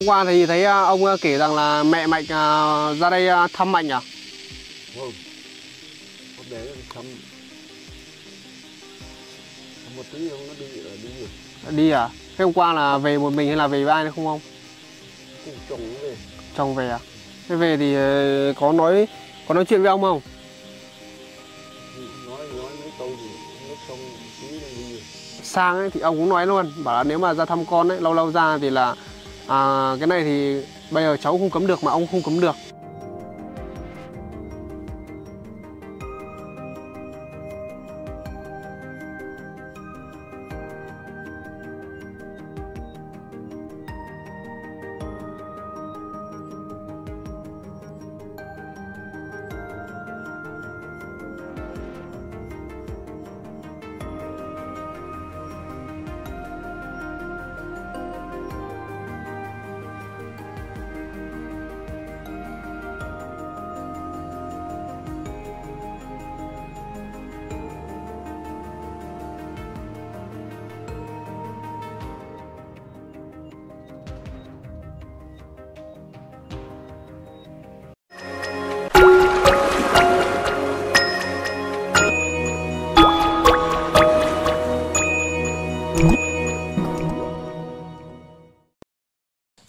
Hôm qua thì thấy à, ông à, kể rằng là mẹ Mạnh à, ra đây thăm Mạnh à? Vâng. Hôm đấy thăm thăm một tí không nó đi ở đi rồi. Đi à? Thế hôm qua là về một mình hay là về với ai nữa không ông? Cùng chồng về. Chồng về à? Thế về thì ờ, có nói có nói chuyện với ông không? Nói nói mấy câu thì nói xong tí đi. Sang ấy thì ông cũng nói luôn Bảo là nếu mà ra thăm con ấy Lâu lâu ra thì là à, Cái này thì bây giờ cháu không cấm được mà ông không cấm được.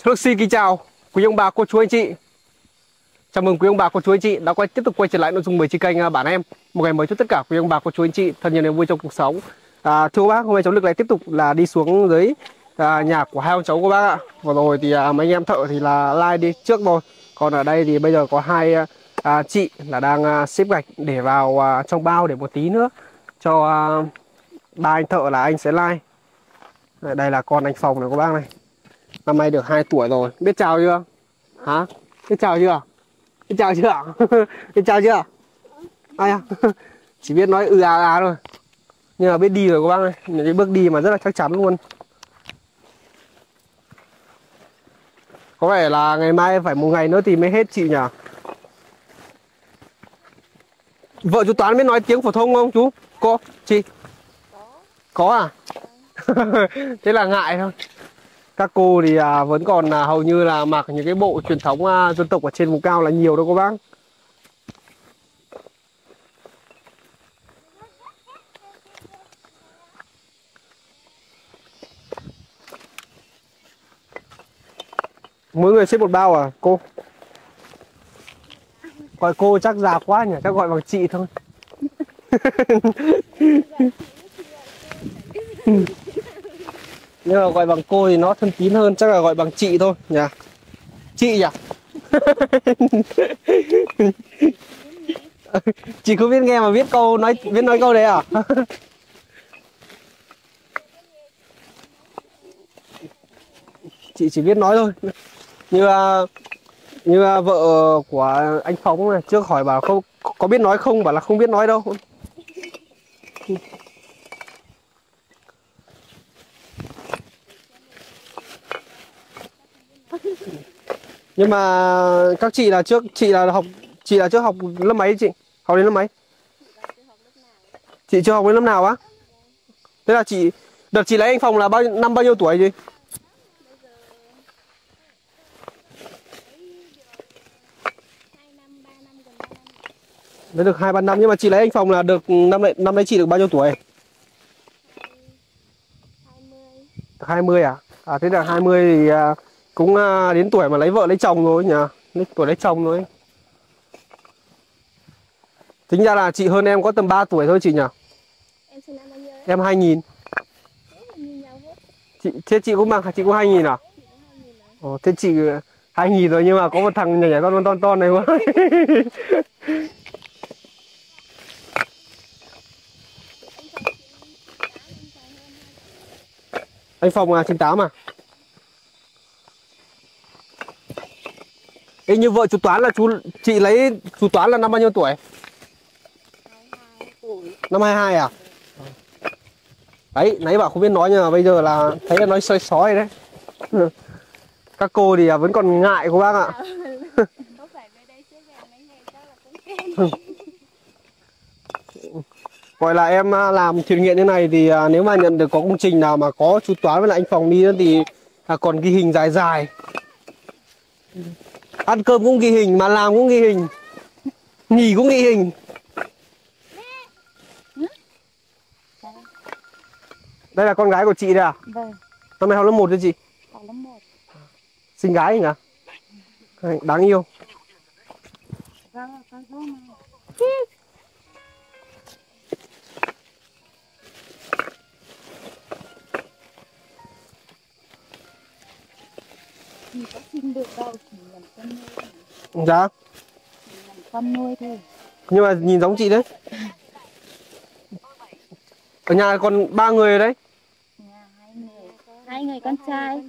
Rất xin kính chào quý ông bà cô chú anh chị. Chào mừng quý ông bà cô chú anh chị đã quay tiếp tục quay trở lại nội dung mới trên kênh à, bản em. Một ngày mới chúc tất cả quý ông bà cô chú anh chị thân nhiều niềm vui trong cuộc sống. À, Thưa bác, hôm nay cháu Lực lại tiếp tục là đi xuống dưới à, nhà của hai ông cháu của bác ạ. Vừa rồi thì à, mấy anh em thợ thì là like đi trước rồi. Còn ở đây thì bây giờ có hai à, chị là đang à, xếp gạch để vào à, trong bao để một tí nữa Cho à, ba anh thợ là anh sẽ like. đây, đây là con anh Phòng này của bác này. Năm nay được 2 tuổi rồi Biết chào chưa? Hả? Biết chào chưa? Biết chào chưa? biết chào chưa? Ai à? Chỉ biết nói ừ à à thôi Nhưng mà biết đi rồi, các bác ơi Những cái bước đi mà rất là chắc chắn luôn Có vẻ là ngày mai phải một ngày nữa thì mới hết chị nhỉ? Vợ chú Toán biết nói tiếng phổ thông không chú? Cô? Chị? Có à? Thế là ngại thôi các cô thì à, vẫn còn à, hầu như là mặc những cái bộ truyền thống à, dân tộc ở trên vùng cao là nhiều đâu cô bác. Mỗi người xếp một bao à cô? Gọi cô chắc già quá nhỉ chắc gọi bằng chị thôi. nhưng mà gọi bằng cô thì nó thân tín hơn, chắc là gọi bằng chị thôi. Nhỉ chị nhỉ chị cứ biết nghe mà biết câu nói, biết nói câu đấy à? Chị chỉ biết nói thôi. Như à, như à, vợ của anh Phóng này, trước hỏi bảo không, có biết nói không? Bảo là không biết nói đâu. Nhưng mà các chị là trước, chị là học, chị là trước học lớp mấy chị? Học đến lớp mấy? Chị chưa học đến lớp nào á? Thế là chị, đợt chị lấy anh phòng là bao năm bao nhiêu tuổi chị? Mới được hai ba năm, nhưng mà chị lấy anh phòng là được, năm nay năm nay chị được bao nhiêu tuổi? 20 à? À thế là 20 thì à, cũng à, đến tuổi mà lấy vợ lấy chồng rồi nhỉ? Lấy tuổi lấy chồng rồi. Tính ra là chị hơn em có tầm 3 tuổi thôi chị nhỉ? Em sinh năm bao nhiêu? Em 2000. Thế là như nhau hết. Chị thế chị cũng bằng chị cũng 2000 à? Chị cũng 2000 rồi. Ồ thế chị 2000 rồi nhưng mà có một thằng nhỏ nhỏ con con con này quá. anh Phong là 98 à? Ê, như vợ chú Toán là chú chị lấy chú Toán là năm bao nhiêu tuổi? 22 tuổi. Năm 22 à? Đấy, nãy bảo không biết nói nhưng mà bây giờ là thấy là nói soi sói đấy. Các cô thì à, vẫn còn ngại của bác ạ. Khen. Gọi là em à, làm thiện nguyện như này thì à, nếu mà nhận được có công trình nào mà có chú Toán với lại anh Phòng đi thì còn ghi hình dài dài ăn cơm cũng ghi hình mà làm cũng ghi hình. Nghỉ cũng ghi hình. Đây là con gái của chị đây à? Vâng. Năm nay học lớp 1 chứ chị? Học lớp một. Xinh gái nhỉ? Đáng yêu. Vâng thì có xin được đâu dạ. Con nuôi thôi. Nhưng mà nhìn giống chị đấy. Ở nhà còn ba người đấy. Hai người con trai.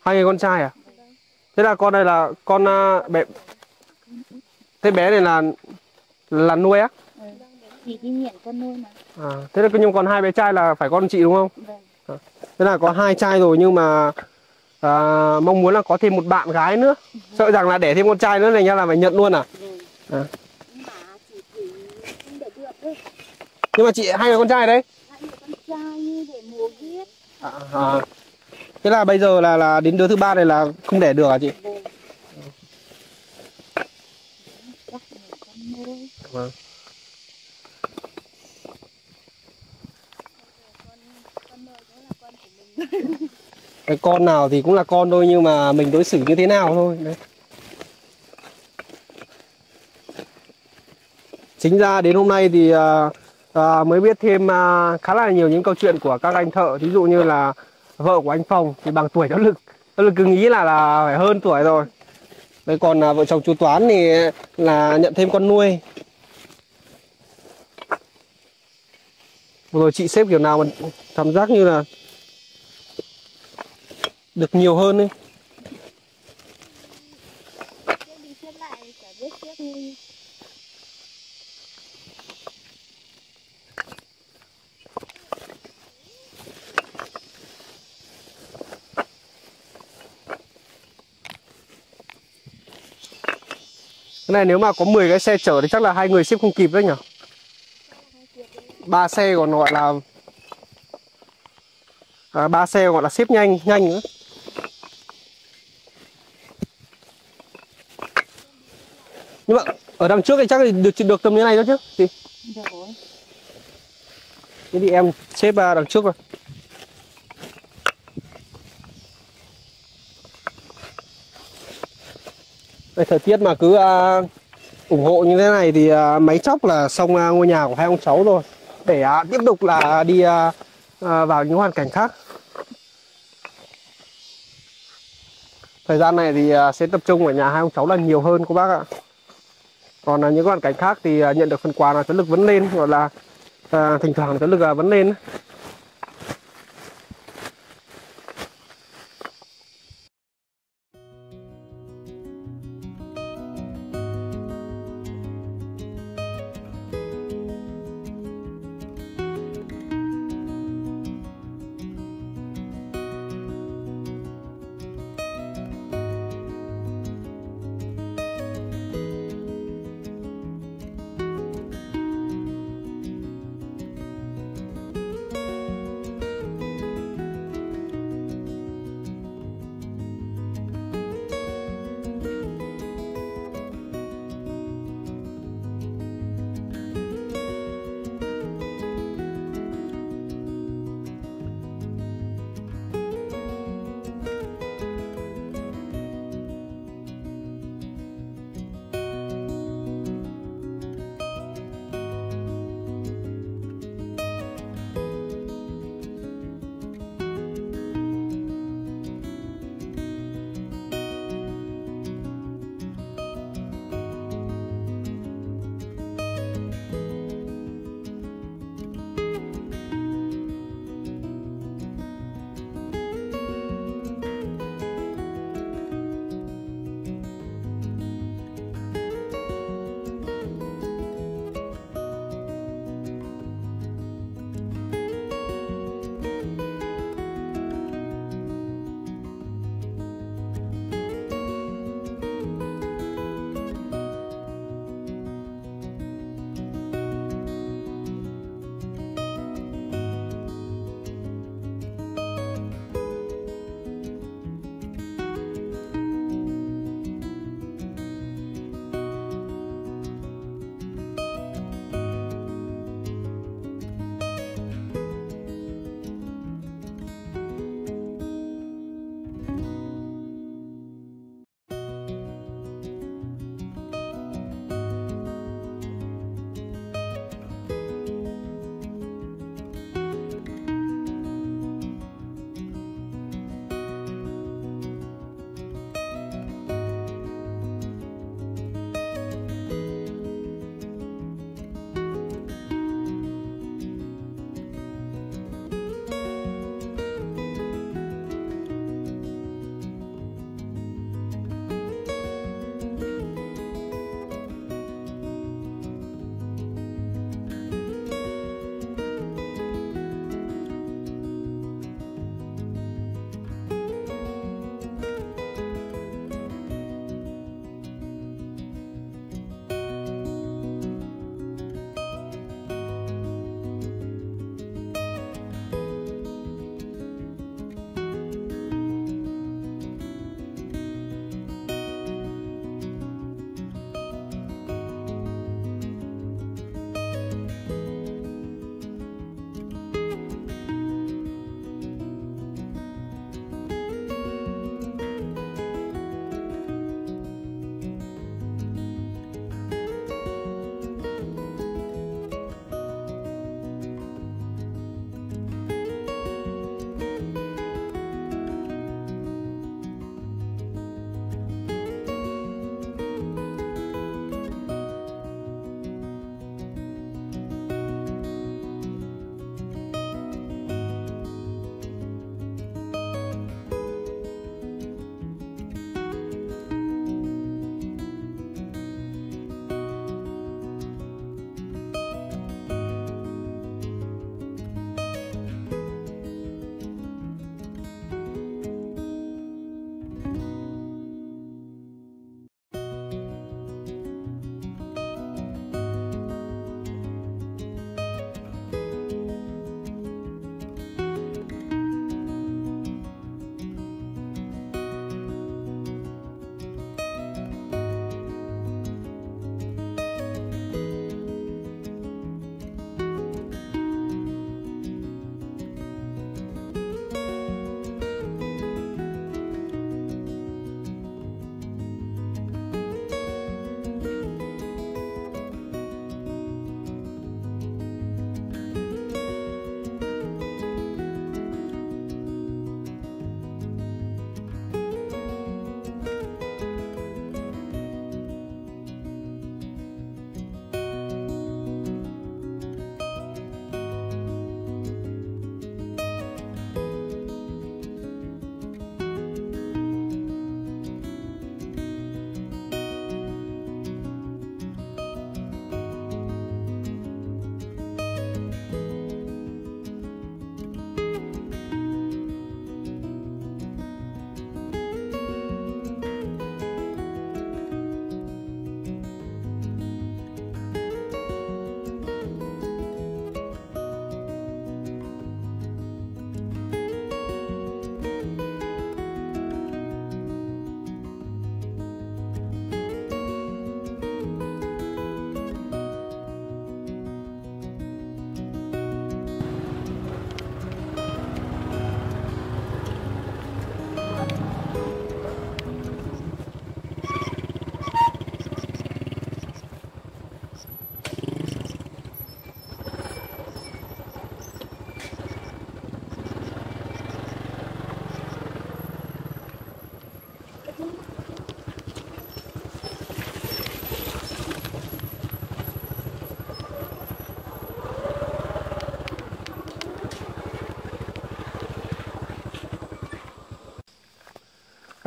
Hai người con trai à? Thế là con này là con à, bé. Thế bé này là là nuôi á? Ừ. chị đi nhận con nuôi mà. À, thế là nhưng còn hai bé trai là phải con chị đúng không? Vâng. Thế là có hai trai rồi nhưng mà à, mong muốn là có thêm một bạn gái nữa. Sợ rằng là để thêm con trai nữa này nha là phải nhận luôn à? À. nhưng mà chị hay là hai người con trai đấy? À, à. thế là bây giờ là là đến đứa thứ ba này là không đẻ được à chị? Vâng. chắc là cái con nào thì cũng là con thôi nhưng mà mình đối xử như thế nào thôi. Đấy. chính ra đến hôm nay thì à, à, mới biết thêm à, khá là nhiều những câu chuyện của các anh thợ. Ví dụ như là vợ của anh Phong thì bằng tuổi đó lực. Đó lực cứ nghĩ là là phải hơn tuổi rồi. Đấy còn à, vợ chồng chú Toán thì là nhận thêm con nuôi. Vừa rồi chị xếp kiểu nào mà cảm giác như là được nhiều hơn ấy Cái này nếu mà có 10 cái xe chở thì chắc là hai người xếp không kịp đấy nhỉ? ba xe còn gọi là à, ba xe gọi là xếp nhanh nhanh nữa. Nhưng mà ở đằng trước thì chắc thì được được tầm như này thôi chứ. Thì rồi thế thì em xếp à, đằng trước rồi. Đây, thời tiết mà cứ à, ủng hộ như thế này thì à, máy chóc là xong à, ngôi nhà của hai ông cháu rồi để à, tiếp tục là đi à, à, vào những hoàn cảnh khác thời gian này thì à, sẽ tập trung ở nhà hai ông cháu là nhiều hơn cô bác ạ còn à, những hoàn cảnh khác thì à, nhận được phần quà là cháu lực vẫn lên gọi là à, thỉnh thoảng cháu lực vấn vẫn lên.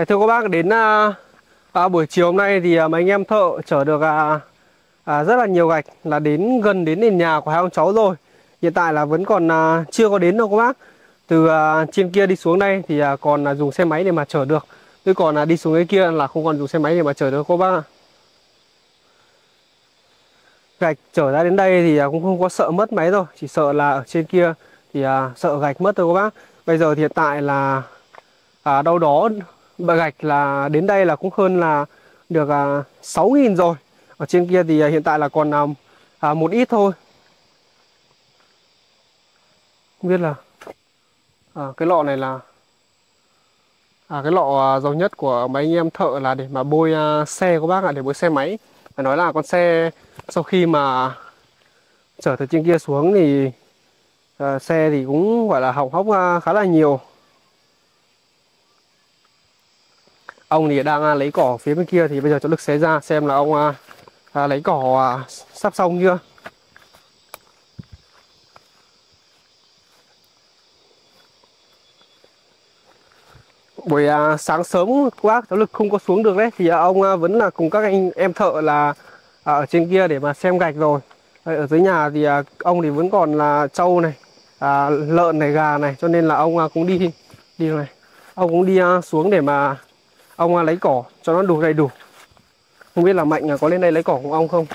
Dạ, thưa các bác đến à, à, buổi chiều hôm nay thì à, mấy anh em thợ chở được à, à, rất là nhiều gạch là đến gần đến nền nhà của hai ông cháu rồi. Hiện tại là vẫn còn à, chưa có đến đâu các bác. Từ à, trên kia đi xuống đây thì à, còn à, dùng xe máy để mà chở được. Chứ còn à, đi xuống cái kia là không còn dùng xe máy để mà chở được các bác ạ. Gạch chở ra đến đây thì à, cũng không có sợ mất máy rồi chỉ sợ là ở trên kia thì à, sợ gạch mất thôi các bác. Bây giờ thì hiện tại là à, đâu đó bờ gạch là đến đây là cũng hơn là được à, 6.000 rồi. Ở trên kia thì à, hiện tại là còn à, à, một ít thôi. Không biết là à, cái lọ này là à, cái lọ à, nhất của mấy anh em thợ là để mà bôi à, xe của bác ạ để bôi xe máy. Phải nói là con xe sau khi mà chở từ trên kia xuống thì à, xe thì cũng gọi là hỏng hóc à, khá là nhiều. Ông thì đang à, lấy cỏ phía bên kia thì bây giờ cho lực xé ra xem là ông à, à, lấy cỏ à, sắp xong chưa. Buổi à, sáng sớm các bác cháu lực không có xuống được đấy thì à, ông à, vẫn là cùng các anh em thợ là à, ở trên kia để mà xem gạch rồi. Ở dưới nhà thì à, ông thì vẫn còn là trâu này à, lợn này gà này cho nên là ông à, cũng đi đi này. Ông cũng đi à, xuống để mà ông lấy cỏ cho nó đủ đầy đủ. Không biết là mạnh à, có lên đây lấy cỏ của ông không?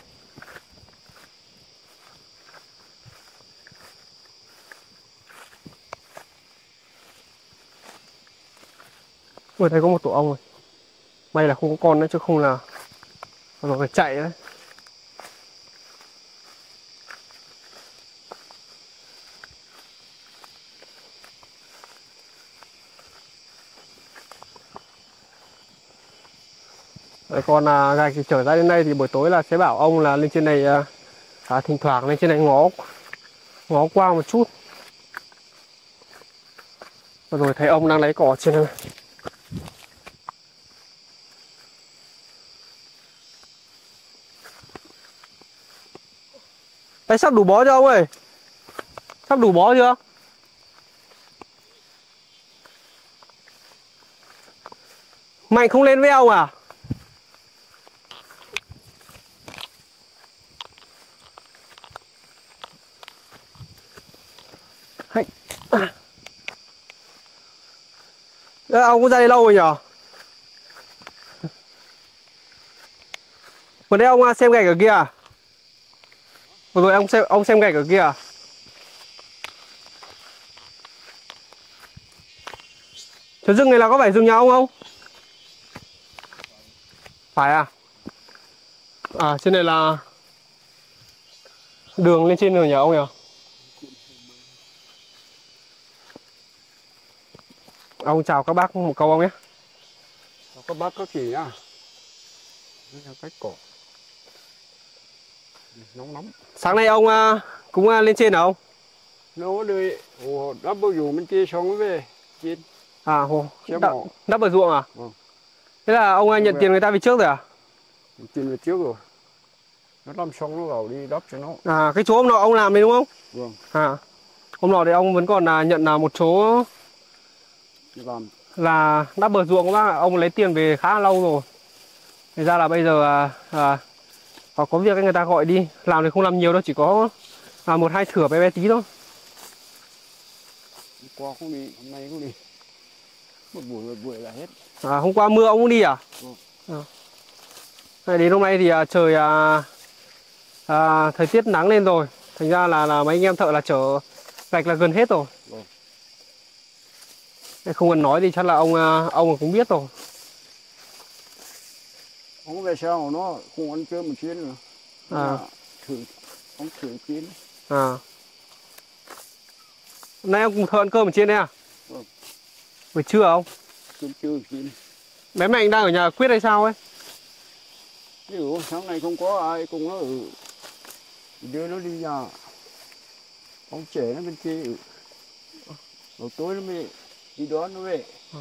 Ui thấy có một tổ ong rồi. May là không có con nữa chứ không là Nó phải chạy đấy. Còn à, gạch thì trở ra đến đây thì buổi tối là sẽ bảo ông là lên trên này à, thỉnh thoảng lên trên này ngó ngó qua một chút. Vừa rồi thấy ông đang lấy cỏ trên này. Đấy sắp đủ bó cho ông ơi? Sắp đủ bó chưa? Mạnh không lên với ông à? Ơ, ông cũng ra đây lâu rồi nhở Vừa đây ông à, xem gạch ở kia à Vừa rồi ông xem ông xem gạch ở kia à Chỗ rừng này là có phải rừng nhà ông không? Phải à? À trên này là đường lên trên đường nhà ông nhỉ? Ông chào các bác một câu ông nhé. các bác có gì nhá là cách cổ nóng lắm Sáng nay ông à, cũng à, lên trên hả ông? nó đi ồ đắp bao dù bên kia xong về trên À hồ đắp, đắp ở ruộng à? Vâng. Thế là ông à, nhận Vâng. tiền người ta về trước rồi à? trên về trước rồi nó làm xong nó vào đi đắp cho nó À cái chỗ hôm nọ ông làm đấy đúng không? vâng À hôm nọ thì ông vẫn còn à, nhận là một số là đắp bờ ruộng các bác ạ. Ông lấy tiền về khá là lâu rồi. Thành ra là bây giờ à, à, có việc người ta gọi đi, làm thì không làm nhiều đâu, chỉ có à, một hai thửa bé bé tí thôi. hôm qua không đi hôm nay cũng đi một buổi một buổi là hết À, hôm qua mưa ông cũng đi à? Vâng. À. Đến hôm nay thì à, trời à, à, thời tiết nắng lên rồi, thành ra là là mấy anh em thợ là chở gạch là gần hết rồi. Vâng. Không cần nói thì chắc là ông à, ông cũng biết rồi. không về sao nó không ăn cơm một chuyến nữa À. Thử ông thử chuyến À. Nay ông cùng thợ ăn cơm ở trên đây à? Vâng. Buổi trưa không? cơm trưa chuyến Bé Mạnh đang ở nhà quyết hay sao ấy? ví dụ sáng nay không có ai cùng nó ở đưa nó đi nhà ông trẻ nó bên kia ở tối nó mới đi đón nó về. Ừ.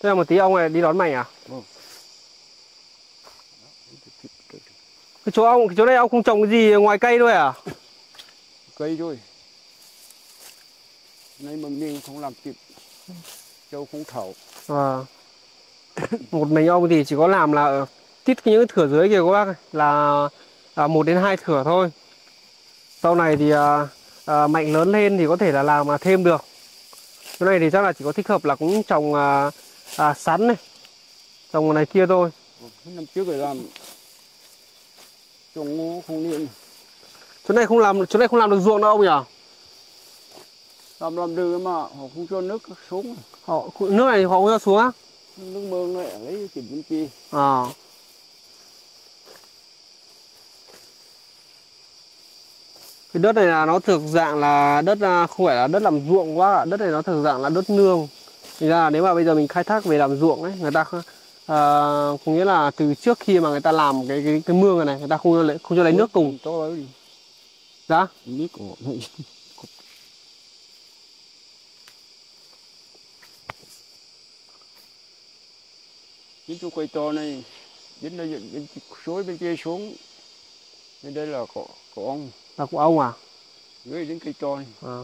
Thế là một tí ông này đi đón mày à? Ừ. Cái chỗ ông cái chỗ này ông không trồng cái gì ngoài cây thôi à? Cây thôi. Nay mà mình không làm kịp châu không thảo. À. một mình ông thì chỉ có làm là tít những thửa dưới kia các bác là là một đến hai thửa thôi. Sau này thì à, à, mạnh lớn lên thì có thể là làm mà thêm được cái này thì chắc là chỉ có thích hợp là cũng trồng à, à, sắn này. Trồng này kia thôi. Năm trước rồi làm trồng ngô không niên chỗ này không làm chỗ này không làm được ruộng đâu ông nhỉ? Làm làm được mà họ không cho nước xuống họ nước này họ không cho xuống á? Nước mương này lấy chỉ bên kia. À. cái đất này là nó thực dạng là đất à, không phải là đất làm ruộng quá. Ạ. đất này nó thực dạng là đất nương. Thì ra là nếu mà bây giờ mình khai thác về làm ruộng ấy người ta uh, có nghĩa là từ trước khi mà người ta làm cái cái cái mương này, này người ta không cho lấy không cho lấy nước cùng. Của cái chỗ cây to này bên đây bên suối bên kia xuống. Bên đây là có có ông là của ông à dưới đến cây to này à.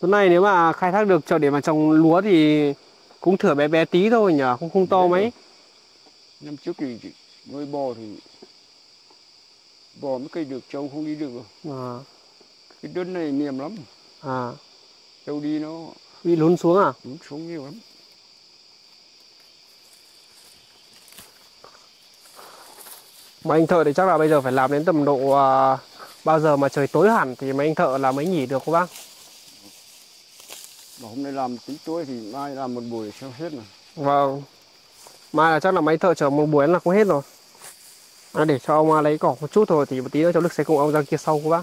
Chỗ này nếu mà khai thác được cho để mà trồng lúa thì cũng thửa bé bé tí thôi nhỉ, không không to Đấy mấy. rồi. năm trước thì nuôi bò thì bò mới cây được trâu không đi được rồi. À, cái đất này mềm lắm à, trâu đi nó bị lún xuống à? lún xuống nhiều lắm Mà anh thợ thì chắc là bây giờ phải làm đến tầm độ à, bao giờ mà trời tối hẳn thì mấy anh thợ là mới nghỉ được các bác. mà hôm nay làm tính tối thì mai làm một buổi sao hết rồi Vâng. Mai là chắc là mấy thợ chờ một buổi là cũng hết rồi. À, để cho ông à, lấy cỏ một chút thôi thì một tí nữa cháu Đức sẽ cùng ông ra kia sau các bác.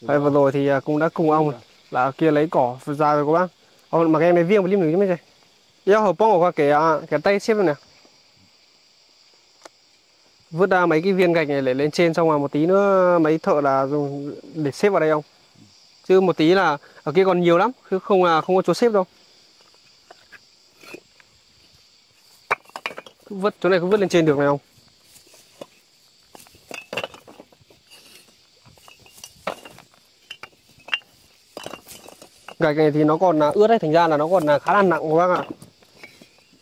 Đây vừa rồi thì à, cũng đã cùng ông là kia lấy cỏ ra rồi các bác. Ông mà cái em lấy viên một lim nữa chứ mấy gì. Yêu hợp bông qua cái à, cái tay xếp này. Vứt ra mấy cái viên gạch này để lên trên xong rồi một tí nữa mấy thợ là dùng để xếp vào đây không? Chứ một tí là ở kia còn nhiều lắm, chứ không là không có chỗ xếp đâu. Cứ vứt chỗ này có vứt lên trên được này không? Gạch này thì nó còn là ướt đấy, thành ra là nó còn là khá là nặng các bác ạ.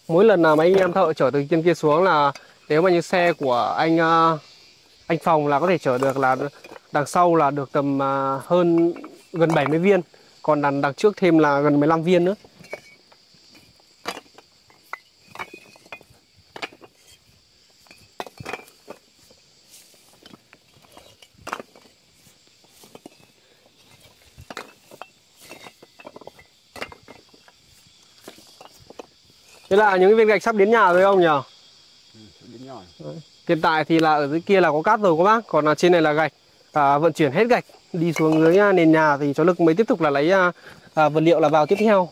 Mỗi lần là mấy anh em thợ chở từ trên kia xuống là nếu mà như xe của anh ờ, anh Phòng là có thể chở được là đằng sau là được tầm ờ, hơn gần 70 viên, còn đằng đằng trước thêm là gần 15 viên nữa. Thế là những viên gạch sắp đến nhà rồi không nhỉ? Hiện tại thì là ở dưới kia là có cát rồi các bác, còn ở trên này là gạch. À, vận chuyển hết gạch đi xuống dưới à, nền nhà thì cháu Lực mới tiếp tục là lấy à, à, vật liệu là vào tiếp theo.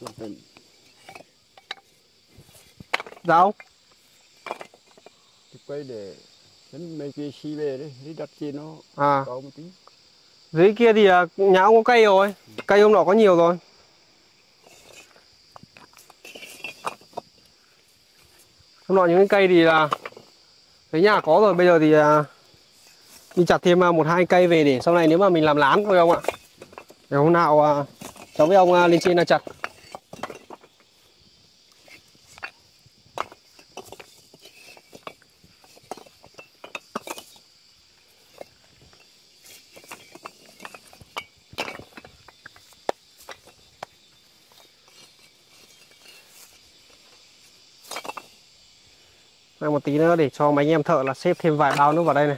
cho Dạ thì quay để đến mấy cái xi về đấy đi đặt chi nó À, cao một tí dưới kia thì à, nhà ông có cây rồi. Cây hôm nọ có nhiều rồi. Hôm nọ những cái cây thì là thấy nhà có rồi, bây giờ thì à, đi chặt thêm à, một hai cây về để sau này nếu mà mình làm lán thôi ông ạ. Để hôm nào à, cháu với ông à, lên trên là chặt. Tí nữa để cho mấy anh em thợ là xếp thêm vài bao nữa vào đây này.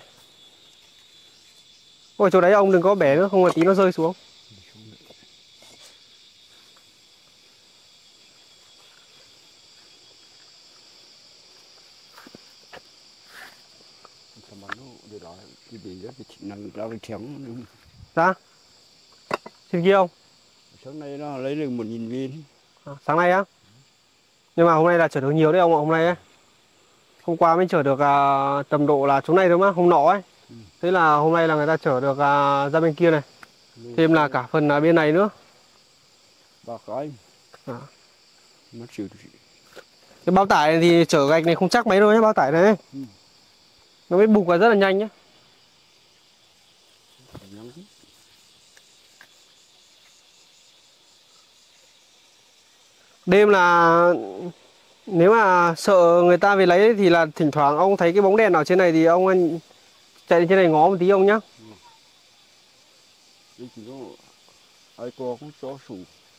Ôi chỗ đấy ông đừng có bể nữa, không là tí nó rơi xuống. Ra. Xin kia ông. sáng nay nó lấy được một nghìn viên À, sáng nay á. Nhưng mà hôm nay là chở được nhiều đấy ông ạ, hôm nay ấy. Hôm qua mới chở được à, tầm độ là chỗ này thôi mà, hôm nọ ấy. Thế là hôm nay là người ta chở được à, ra bên kia này. Thêm là cả phần à, bên này nữa. ba cái À. mất cái bao tải này thì chở gạch này không chắc mấy đâu nhá bao tải này Ừ. nó mới bục vào rất là nhanh nhá nhắm đêm là nếu mà sợ người ta về lấy thì là thỉnh thoảng ông thấy cái bóng đèn nào trên này thì ông chạy lên trên này ngó một tí ông nhá. Sủ.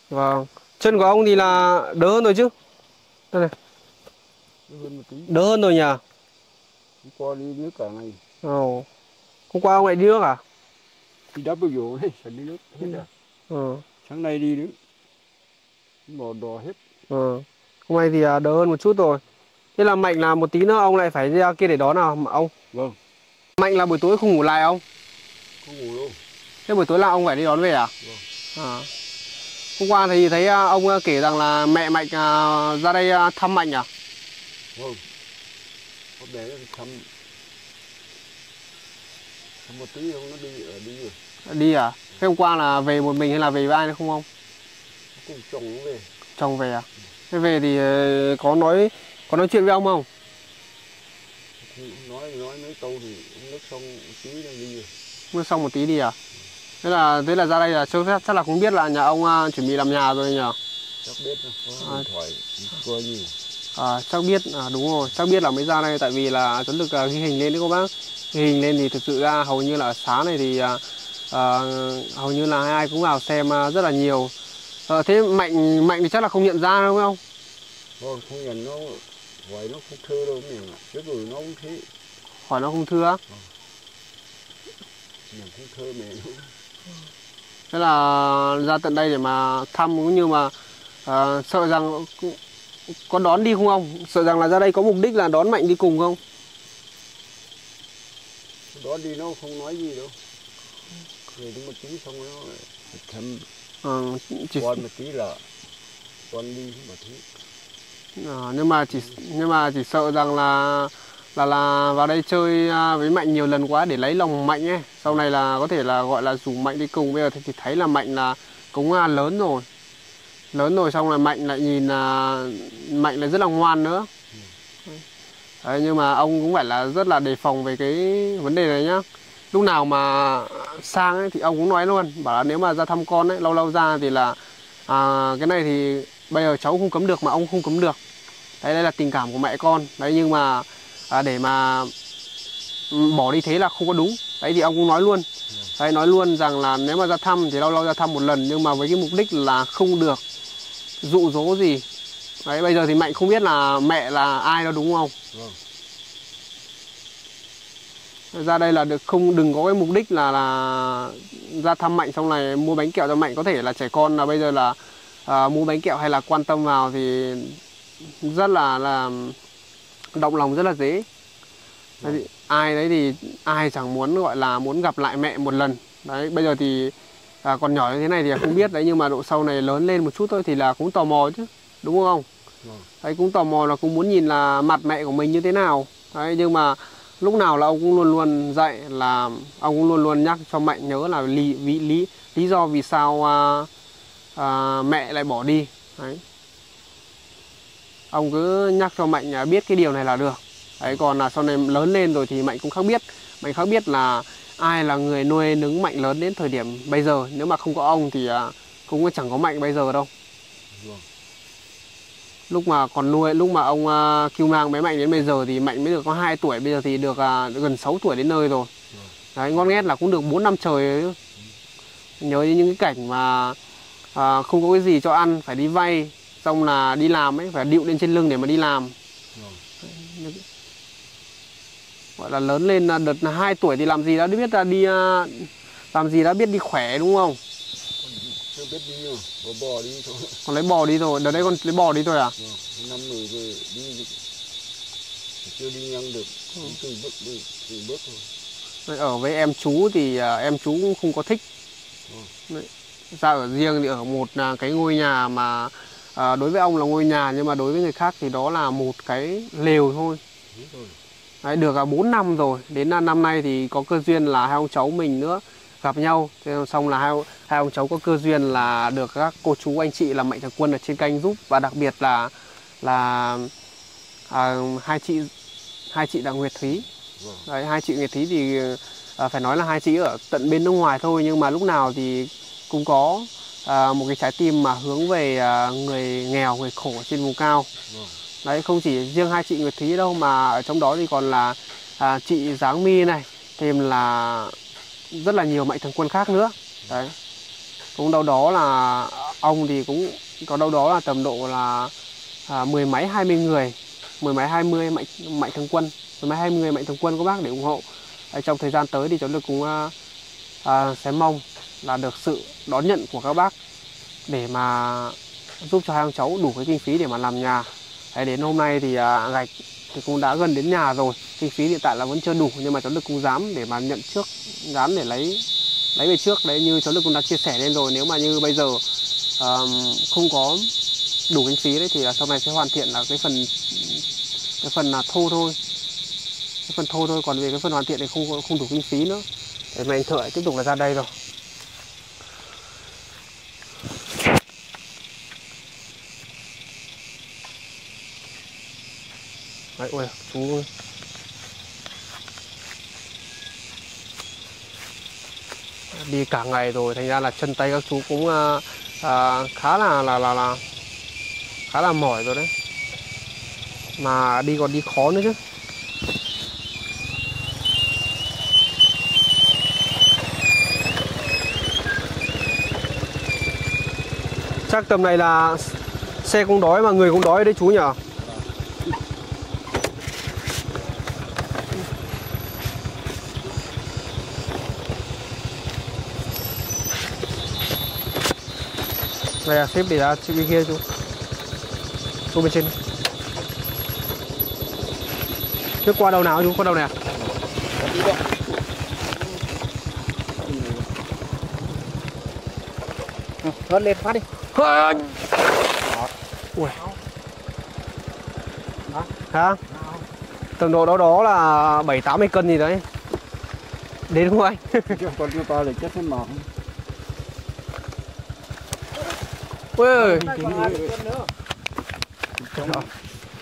Vâng. Chân của ông thì là đỡ hơn rồi chứ? Đây này. Đỡ hơn rồi nhỉ? Hôm qua đi nước cả ngày. Ồ. hôm qua ông lại đi nước à? Đi đắp bây giờ đấy đi nước hết rồi. Ừ. sáng nay đi nữa. Bỏ đò hết. Ừ. hôm nay thì à, đỡ hơn một chút rồi. Thế là mạnh là một tí nữa ông lại phải ra kia để đón nào mà ông? Vâng. Mạnh là buổi tối không ngủ lại ông? Không ngủ đâu. Thế buổi tối là ông phải đi đón về à? À. Hôm qua thì thấy à, ông à, kể rằng là mẹ mạnh à, ra đây à, thăm mạnh à? Vâng. Nó đi thăm. Thăm một tí không nó đi ở đi rồi. Đi à? Thế hôm qua là về một mình hay là về với ai nữa không ông? Cùng chồng về. Chồng về à thế về thì ờ, có nói có nói chuyện với ông không? Nói nói mấy câu thì nước xong một tí đi rồi. Mưa xong một tí đi à? Thế là thế là ra đây là chắc chắc là cũng biết là nhà ông à, chuẩn bị làm nhà rồi nhỉ? Chắc biết có À. điện thoại coi nhiều à, chắc biết à, đúng rồi chắc biết là mới ra đây tại vì là tuấn được à, ghi hình lên đấy cô bác. Ghi hình lên thì thực sự ra hầu như là ở sáng này thì à, à, hầu như là ai cũng vào xem à, rất là nhiều Ờ, thế mạnh mạnh thì chắc là không nhận ra đúng không? Vâng, không nhận nó hỏi nó không thơ đâu mình ạ. Trước rồi nó cũng thế. Hỏi nó không thưa mình không thơ mẹ nó thế là ra tận đây để mà thăm cũng như mà à, sợ rằng có đón đi không ông? Sợ rằng là ra đây có mục đích là đón mạnh đi cùng không? Đó đi nó không nói gì đâu. Rồi đến một tí xong nó thăm Ờ, chỉ quan một tí là quan đi mà thế Ờ, nhưng mà chỉ nhưng mà chỉ sợ rằng là là là vào đây chơi à, với mạnh nhiều lần quá để lấy lòng mạnh ấy. Sau này là có thể là gọi là rủ mạnh đi cùng. Bây giờ thì, thì thấy là mạnh là cũng à, lớn rồi. Lớn rồi xong là mạnh lại nhìn là mạnh lại rất là ngoan nữa. Đấy, nhưng mà ông cũng phải là rất là đề phòng về cái vấn đề này nhá lúc nào mà sang ấy thì ông cũng nói luôn bảo là nếu mà ra thăm con ấy lâu lâu ra thì là à, cái này thì bây giờ cháu không cấm được mà ông không cấm được. Đấy đây là tình cảm của mẹ con. Đấy nhưng mà à, để mà bỏ đi thế là không có đúng. Đấy thì ông cũng nói luôn. Đấy nói luôn rằng là nếu mà ra thăm thì lâu lâu ra thăm một lần nhưng mà với cái mục đích là không được dụ dỗ gì. Đấy bây giờ thì mạnh không biết là mẹ là ai đâu đúng không? Vâng ra đây là được không đừng có cái mục đích là là ra thăm mạnh xong này mua bánh kẹo cho mạnh. Có thể là trẻ con là bây giờ là à, mua bánh kẹo hay là quan tâm vào thì rất là là động lòng rất là dễ. Đấy, ai đấy thì ai chẳng muốn gọi là muốn gặp lại mẹ một lần. Đấy bây giờ thì à, còn nhỏ như thế này thì không biết đấy nhưng mà độ sau này lớn lên một chút thôi thì là cũng tò mò chứ đúng không? Vâng. Đấy cũng tò mò là cũng muốn nhìn là mặt mẹ của mình như thế nào. Đấy nhưng mà lúc nào là ông cũng luôn luôn dạy là ông cũng luôn luôn nhắc cho mạnh nhớ là lý lý lý, lý do vì sao à, à, mẹ lại bỏ đi. Đấy. Ông cứ nhắc cho mạnh biết cái điều này là được. Đấy còn là sau này lớn lên rồi thì mạnh cũng khác biết. Mạnh khác biết là ai là người nuôi nấng mạnh lớn đến thời điểm bây giờ. Nếu mà không có ông thì à, cũng chẳng có mạnh bây giờ đâu lúc mà còn nuôi lúc mà ông à, uh, kêu mang bé mạnh đến bây giờ thì mạnh mới được có 2 tuổi bây giờ thì được uh, gần 6 tuổi đến nơi rồi. Đấy ngon ghét là cũng được 4 năm trời rồi nhớ đến những cái cảnh mà à, không có cái gì cho ăn phải đi vay xong là đi làm ấy phải điệu lên trên lưng để mà đi làm. Gọi là lớn lên à, đợt 2 tuổi thì làm gì đã biết là đi làm gì đã biết đi khỏe đúng không? Biết đi mà bỏ bò đi thôi. Còn lấy bò đi rồi đợt đấy còn lấy bò đi thôi à? Vâng năm rồi rồi đi chưa đi nhanh được. Từng bước đi từng bước thôi. Rồi ở với em chú thì à, em chú cũng không có thích. Đấy. ra ở riêng thì ở một là cái ngôi nhà mà à, đối với ông là ngôi nhà nhưng mà đối với người khác thì đó là một cái lều thôi. Rồi Đấy, được à, 4 năm rồi. Đến năm nay thì có cơ duyên là hai ông cháu mình nữa gặp nhau. Thế xong là hai hai ông cháu có cơ duyên là được các cô chú anh chị làm mạnh thường quân ở trên kênh giúp. Và đặc biệt là là à, hai chị hai chị là Nguyệt Thúy. Đấy hai chị Nguyệt Thúy thì à, phải nói là hai chị ở tận bên nước ngoài thôi. Nhưng mà lúc nào thì cũng có à, một cái trái tim mà hướng về à, người nghèo người khổ trên vùng cao. Đấy không chỉ riêng hai chị Nguyệt Thúy đâu mà ở trong đó thì còn là à, chị Giáng My này thêm là rất là nhiều mạnh thường quân khác nữa. Đấy. Cũng đâu đó là ông thì cũng có đâu đó là tầm độ là à, mười mấy hai mươi người. Mười mấy hai mươi mạnh mạnh thường quân. Mười mấy hai mươi người mạnh thường quân các bác để ủng hộ. Ở trong thời gian tới thì cháu được cũng à, à, sẽ mong là được sự đón nhận của các bác để mà giúp cho hai ông cháu đủ cái kinh phí để mà làm nhà. Đấy, đến hôm nay thì à, gạch thì cũng đã gần đến nhà rồi. Kinh phí hiện tại là vẫn chưa đủ nhưng mà cháu được cũng dám để mà nhận trước dám để lấy lấy về trước. Đấy như cháu lực cũng đã chia sẻ lên rồi nếu mà như bây giờ um, không có đủ kinh phí đấy thì là sau này sẽ hoàn thiện là cái phần cái phần là thô thôi. Cái phần thô thôi còn về cái phần hoàn thiện thì không không đủ kinh phí nữa. Để mà anh thợ tiếp tục là ra đây rồi. Đấy ôi chú ơi. đi cả ngày rồi thành ra là chân tay các chú cũng à, à, khá là là là là khá là mỏi rồi đấy. Mà đi còn đi khó nữa chứ. Chắc tầm này là xe cũng đói mà người cũng đói đấy chú nhỉ? Đây là xếp để ra chị bên kia chú Chú bên trên Trước qua đầu nào chú? Qua đầu này à? Thôi lên phát đi. Ui Hả? Tầm độ đó đó là 7-80 cân gì đấy Đến không anh? Chứ còn cho to là chết hết mỏng. Ơi.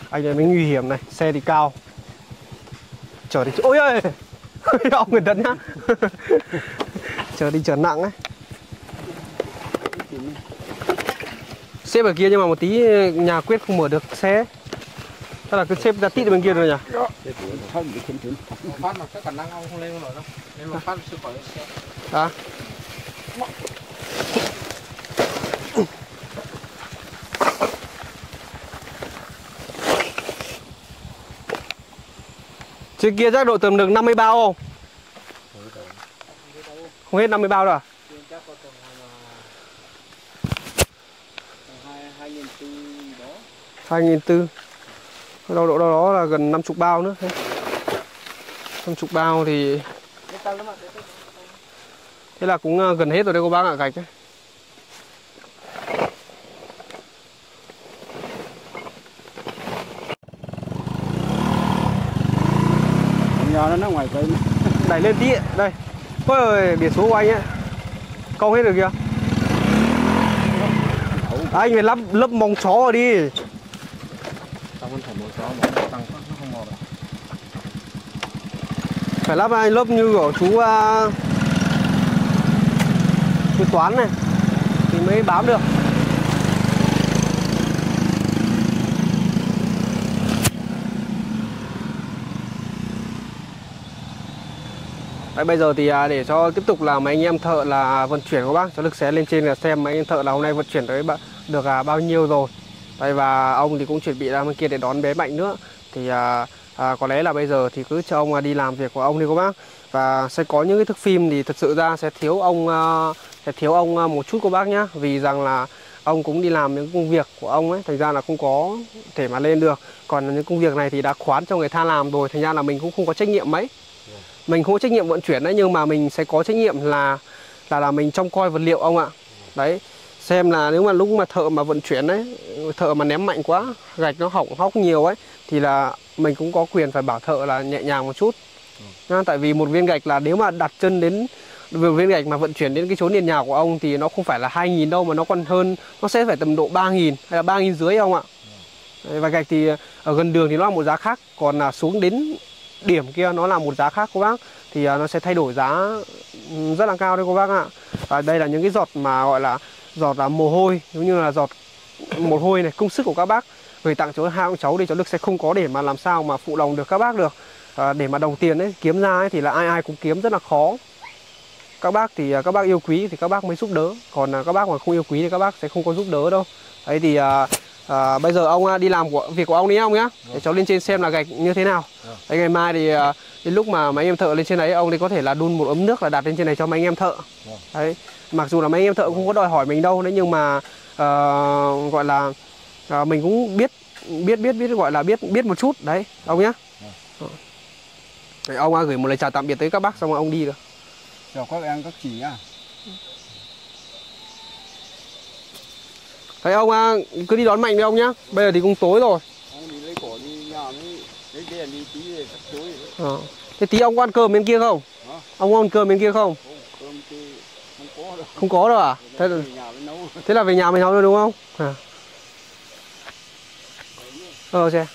Anh này mới nguy hiểm này Xe thì cao. Chở đi Ôi ơi. Ông người đấn nhá. Chở đi chở nặng ấy. Xếp ở kia nhưng mà một tí nhà quyết không mở được xe. Chắc là cứ xếp ra tít ở bên kia rồi nhỉ? Phát mà cái khả năng ông không lên nổi đâu. Nên mà phát sức khỏe Đó Trên kia chắc độ tầm được 50 bao không? Không hết 50 bao đâu à? hai nghìn tư Đâu độ đâu đó là gần 50 bao nữa 50 bao thì Thế là cũng à, gần hết rồi đấy cô bác ạ, gạch ấy. Ngoài cây. Đẩy lên tí. Đây. Ôi ơi, biển số của anh ấy. Câu hết được kìa Anh phải lắp lớp móng chó vào đi. Vẫn phải Phải lắp hai lớp như của chú uh, Chú Toán này. Thì mới bám được Đấy, bây giờ thì à, để cho tiếp tục là mấy anh em thợ là vận chuyển các bác cho lực xé lên trên là xem mấy anh thợ là hôm nay vận chuyển tới được à, bao nhiêu rồi. Đây và ông thì cũng chuẩn bị ra bên kia để đón bé Mạnh nữa. Thì à, à, có lẽ là bây giờ thì cứ cho ông à, đi làm việc của ông đi các bác. Và sẽ có những cái thức phim thì thật sự ra sẽ thiếu ông à, sẽ thiếu ông một chút cô bác nhá. Vì rằng là ông cũng đi làm những công việc của ông ấy thành ra là không có thể mà lên được. Còn những công việc này thì đã khoán cho người ta làm rồi thành ra là mình cũng không có trách nhiệm mấy mình không có trách nhiệm vận chuyển đấy nhưng mà mình sẽ có trách nhiệm là là là mình trông coi vật liệu ông ạ đấy xem là nếu mà lúc mà thợ mà vận chuyển đấy thợ mà ném mạnh quá gạch nó hỏng hóc nhiều ấy thì là mình cũng có quyền phải bảo thợ là nhẹ nhàng một chút Nhá, tại vì một viên gạch là nếu mà đặt chân đến một viên gạch mà vận chuyển đến cái chỗ nền nhà của ông thì nó không phải là 2.000 đâu mà nó còn hơn nó sẽ phải tầm độ 3.000 hay là 3.000 dưới ông ạ. Đấy, và gạch thì ở gần đường thì nó là một giá khác còn là xuống đến điểm kia nó là một giá khác cô bác. Thì à, nó sẽ thay đổi giá rất là cao đấy cô bác ạ. Và đây là những cái giọt mà gọi là giọt là mồ hôi giống như là giọt mồ hôi này công sức của các bác. Gửi tặng cho hai ông cháu thì cháu Đức sẽ không có để mà làm sao mà phụ lòng được các bác được. À, để mà đồng tiền ấy kiếm ra ấy, thì là ai ai cũng kiếm rất là khó. Các bác thì à, các bác yêu quý thì các bác mới giúp đỡ. Còn à, các bác mà không yêu quý thì các bác sẽ không có giúp đỡ đâu. Đấy thì à, à, bây giờ ông à, đi làm của việc của ông đi ông nhá. Để cháu lên trên xem là gạch như thế nào. Đấy, ngày mai thì đến lúc mà mấy anh em thợ lên trên đấy ông thì có thể là đun một ấm nước là đặt lên trên này cho mấy anh em thợ. Đấy mặc dù là mấy anh em thợ cũng không có đòi hỏi mình đâu đấy nhưng mà ờ, gọi là ờ, mình cũng biết biết biết biết gọi là biết biết một chút đấy ông nhá. Đấy, ông à, gửi một lời chào tạm biệt tới các bác xong rồi ông đi rồi chào các em các chị nhá Thấy ông à, cứ đi đón mạnh đi ông nhá Bây giờ thì cũng tối rồi ông đi lấy cỏ đi nhà mới lấy tiền đi tí rồi. ờ. Thế tí ông có ăn cơm bên kia không? Hả? Ông ăn cơm bên kia không? Không, cơm thì không có đâu Không có đâu à? Thế là, thế là về nhà mình nấu rồi đúng không? À. Ờ xe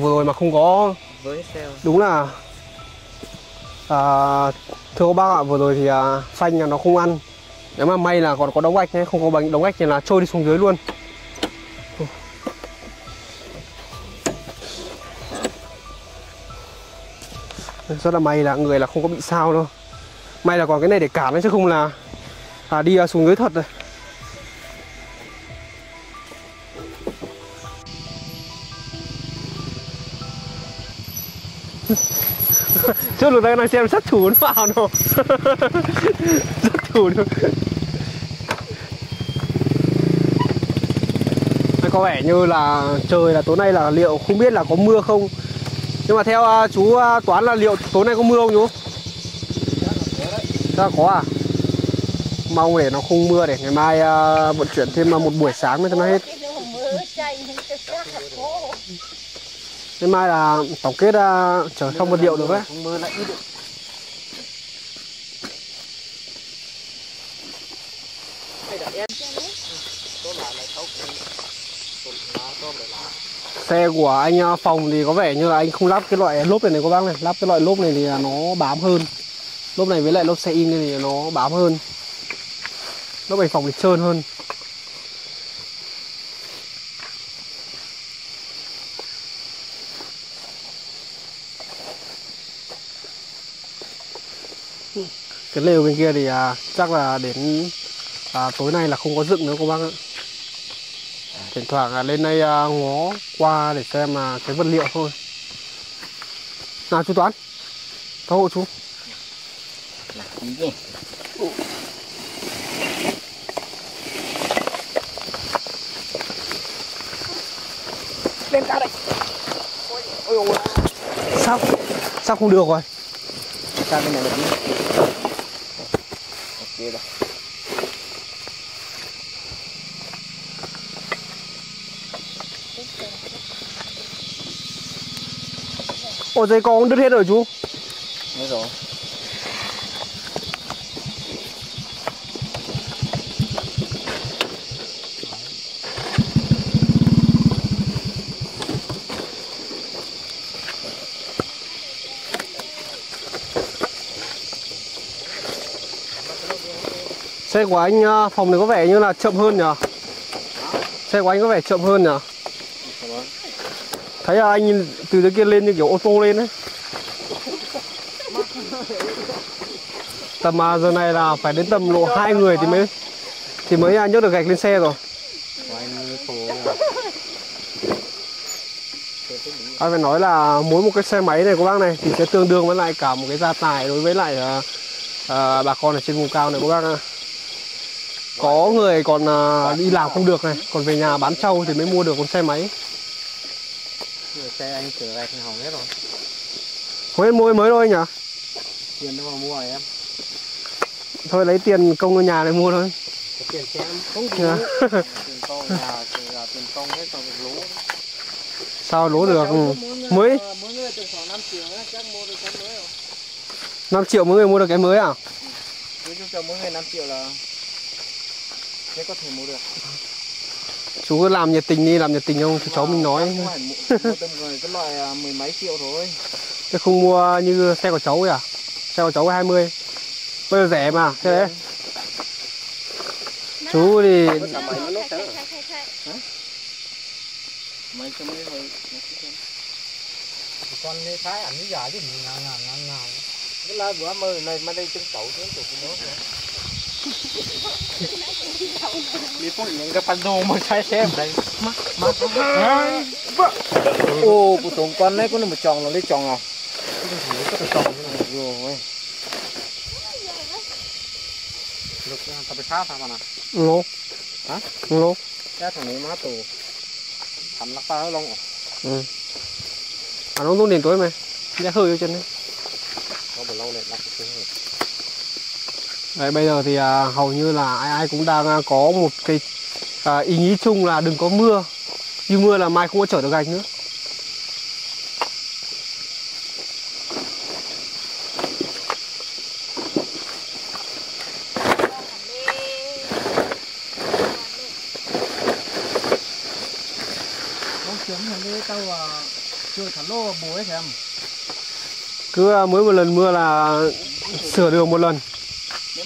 Vừa rồi mà không có với xe đúng là à, thưa các bác ạ vừa rồi thì à, phanh là nó không ăn. Nếu mà may là còn có đống gạch nhé không có bánh đống gạch thì là trôi đi xuống dưới luôn. Rất là may là người là không có bị sao đâu. May là còn cái này để cản đấy chứ không là à, đi xuống dưới thật rồi chút lúc ta đang xem sát thủ nó vào nó Sát thủ nó Có vẻ như là trời là tối nay là liệu không biết là có mưa không Nhưng mà theo à, chú à, Toán là liệu tối nay có mưa không chú? ra có à? Mong để nó không mưa để ngày mai à, vận chuyển thêm một buổi sáng mới cho nó hết Ngày mai là tổng kết à, chở xong vật liệu được đấy. không mưa lại ít Xe của anh à, Phòng thì có vẻ như là anh không lắp cái loại lốp này này các bác này. Lắp cái loại lốp này thì là nó bám hơn. Lốp này với lại lốp xe in thì nó bám hơn. Lốp anh Phòng thì trơn hơn Cái lều bên kia thì à, chắc là đến à, tối nay là không có dựng nữa các bác ạ. Thỉnh thoảng là lên đây à, ngó qua để xem là cái vật liệu thôi. Nào chú Toán có hộ chú. Lên cá đây. Ôi ôi sao sao không được rồi? Sang bên này được ok rồi ôi dây con đứt hết rồi chú. Đấy rồi xe của anh ờ, Phòng này có vẻ như là chậm hơn nhỉ? Xe của anh có vẻ chậm hơn nhỉ? Thấy là anh nhìn từ dưới kia lên như kiểu ô tô lên đấy tầm à, giờ này là phải đến tầm lộ hai người thì mới thì mới à, nhấc được gạch lên xe rồi. Anh phải nói là mỗi một cái xe máy này của bác này thì sẽ tương đương với lại cả một cái gia tài đối với lại à, à, bà con ở trên vùng cao này của bác ạ có người còn à, đi làm không được này còn về nhà bán trâu thì mới mua được con xe máy. Xe anh sửa gạch thì hỏng hết rồi. Hồi em mua mới thôi nhỉ? Tiền đâu mà mua rồi em? Thôi lấy tiền công ở nhà để mua thôi. Cái tiền xe không Dạ. tiền công nhà là tiền công hết còn được sao lố được? Ừ. mới. 5 triệu mới rồi. 5 triệu mỗi người mua được cái mới à? Nếu chúng cho mỗi người 5 triệu là sẽ có thể mua được. Chú cứ làm nhiệt tình đi làm nhiệt tình không? Chú cháu mình nói. Mua, cái loại à, mười mấy triệu thôi. Chứ không mua như xe của cháu ấy à? Xe của cháu 20 bây giờ rẻ mà thế đấy. Chú thì con đi thái ảnh giả chứ gì ngà ngà ngà ngà. Cái lá bữa mơ này mà đây chân cậu chân cậu cái đó đi có những cái pan đồ mà má ô của tổng con đấy có nó một tròn nó lấy tròn à? Rồi. Lúc ta bị sao mà lố Hả? lố cái thằng này má tù. Thành lắc ta long ừ. À nó luôn đến tối mày. Nhắc hơi vô chân đấy. Có bao lâu này lắc cái rồi Đấy, bây giờ thì à, hầu như là ai ai cũng đang à, có một cái à, ý nghĩ chung là đừng có mưa. Như mưa là mai không có chở được gạch nữa. À cứ à, mỗi một lần mưa là sửa đường một lần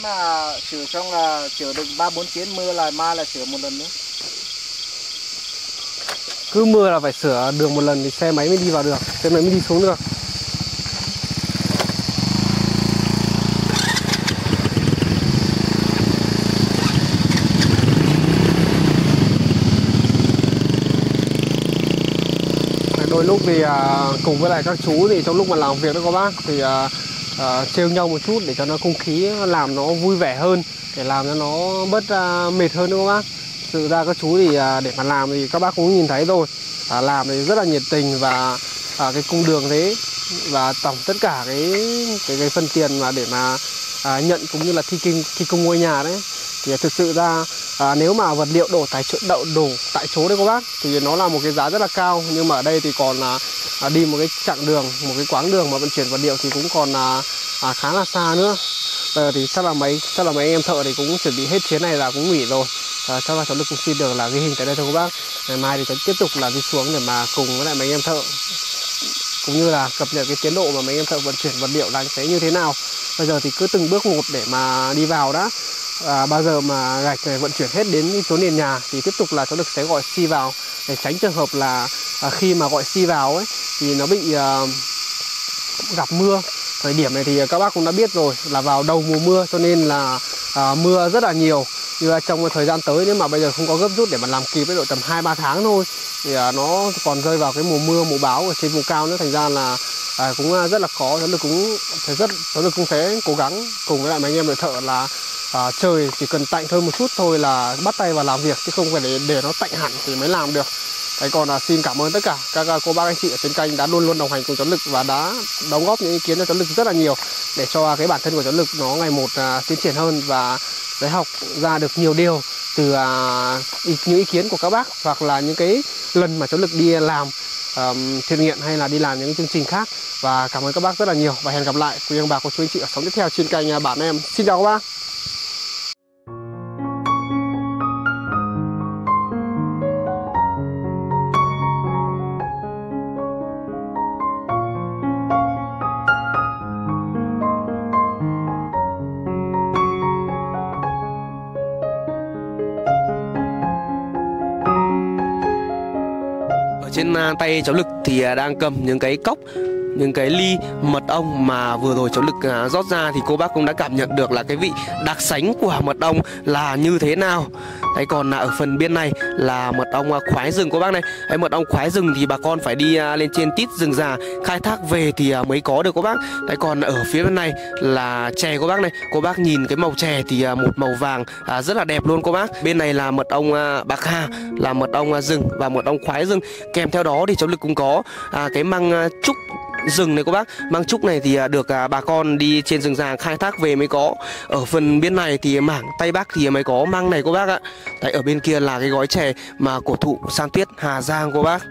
mà sửa xong là sửa được ba bốn chuyến mưa là mai là sửa một lần nữa. Cứ mưa là phải sửa đường một lần thì xe máy mới đi vào được xe máy mới đi xuống được. Đôi lúc thì à, cùng với lại các chú thì trong lúc mà làm việc đó các bác thì à, uh, trêu nhau một chút để cho nó không khí làm nó vui vẻ hơn để làm cho nó bớt uh, mệt hơn đúng các bác? Thực ra các chú thì uh, để mà làm thì các bác cũng nhìn thấy rồi. Uh, làm thì rất là nhiệt tình và uh, cái cung đường thế. Và tổng tất cả cái cái cái phần tiền mà để mà à, nhận cũng như là thi kinh thi công ngôi nhà đấy. Thì thực sự ra à, nếu mà vật liệu đổ tại chỗ đậu đổ tại chỗ đấy các bác thì nó là một cái giá rất là cao. Nhưng mà ở đây thì còn là à, đi một cái chặng đường một cái quãng đường mà vận chuyển vật liệu thì cũng còn à, à, khá là xa nữa. Bây giờ thì chắc là mấy chắc là mấy anh em thợ thì cũng chuẩn bị hết chuyến này là cũng nghỉ rồi. À, chắc là cháu được cũng xin được là ghi hình tại đây thôi các bác. Ngày mai thì cháu tiếp tục là đi xuống để mà cùng với lại mấy anh em thợ cũng như là cập nhật cái tiến độ mà mấy anh em thợ vận chuyển vật liệu là sẽ như thế nào. Bây giờ thì cứ từng bước một để mà đi vào đã. À, bao giờ mà gạch này vận chuyển hết đến chỗ nền nhà thì tiếp tục là cháu được sẽ gọi xi vào để tránh trường hợp là à, khi mà gọi xi vào ấy thì nó bị à, gặp mưa. Thời điểm này thì các bác cũng đã biết rồi là vào đầu mùa mưa cho nên là à, mưa rất là nhiều. Như là trong cái thời gian tới nếu mà bây giờ không có gấp rút để mà làm kịp với độ tầm 2 3 tháng thôi thì à, nó còn rơi vào cái mùa mưa mùa báo ở trên vùng cao nữa. Thành ra là à, cũng à, rất là khó. Cháu lực cũng thấy rất cháu lực cũng sẽ cố gắng cùng với lại mấy anh em đội thợ là à, trời chỉ cần tạnh hơn một chút thôi là bắt tay vào làm việc chứ không phải để để nó tạnh hẳn thì mới làm được. Đấy còn là xin cảm ơn tất cả các à, cô bác anh chị ở trên kênh đã luôn luôn đồng hành cùng cháu lực và đã đóng góp những ý kiến cho cháu lực rất là nhiều để cho cái bản thân của cháu lực nó ngày một uh, tiến triển hơn và sẽ học ra được nhiều điều từ uh, ý, những ý kiến của các bác hoặc là những cái lần mà cháu lực đi làm um, thiện nguyện hay là đi làm những chương trình khác. Và cảm ơn các bác rất là nhiều và hẹn gặp lại quý ông bà cô chú anh chị ở sóng tiếp theo trên kênh bạn em. Xin chào các bác. Tay cháu lực thì à, đang cầm những cái cốc những cái ly mật ong mà vừa rồi cháu lực à, rót ra thì cô bác cũng đã cảm nhận được là cái vị đặc sánh của mật ong là như thế nào. Đấy còn à, ở phần bên này là mật ong à, khoái rừng cô bác này. Đấy, mật ong khoái rừng thì bà con phải đi à, lên trên tít rừng già khai thác về thì mới có được cô bác. Đấy còn ở phía bên này là chè cô bác này. Cô bác nhìn cái màu chè thì một màu vàng rất là đẹp luôn cô bác. Bên này là mật ong bạc hà là mật ong rừng và mật ong khoái rừng. Kèm theo đó thì cháu lực cũng có cái măng trúc rừng này cô bác. Măng trúc này thì à, được à, bà con đi trên rừng già khai thác về mới có. Ở phần bên này thì mảng tây bắc thì mới có măng này cô bác ạ. Đấy ở bên kia là cái gói chè mà cổ thụ san tuyết hà giang cô bác.